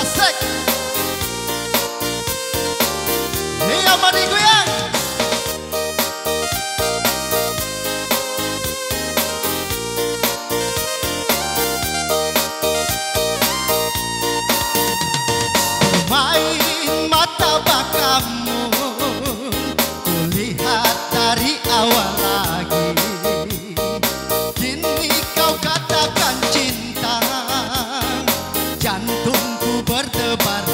Asik. Nia mari goyang Main mata bakamu Kulihat dari awal lagi. Kini kau katakan cinta. departe